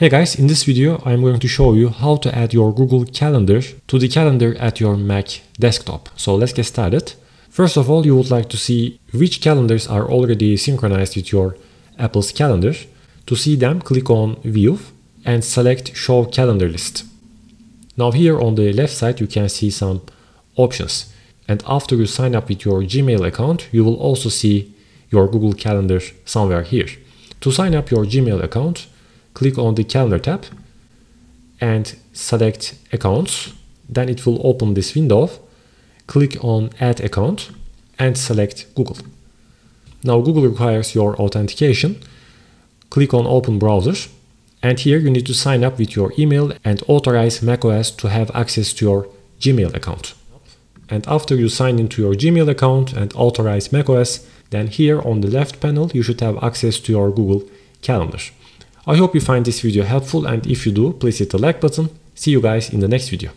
Hey guys, in this video I'm going to show you how to add your Google Calendar to the calendar at your Mac desktop. So let's get started. First of all, you would like to see which calendars are already synchronized with your Apple's calendar. To see them, click on View and select Show Calendar List. Now here on the left side you can see some options. And after you sign up with your Gmail account, you will also see your Google Calendar somewhere here. To sign up your Gmail account, click on the calendar tab and select accounts. Then it will open this window. Click on add account and select Google. Now Google requires your authentication. Click on open browser and here you need to sign up with your email and authorize macOS to have access to your Gmail account. And after you sign into your Gmail account and authorize macOS, then here on the left panel you should have access to your Google Calendar. I hope you find this video helpful and if you do, please hit the like button. See you guys in the next video.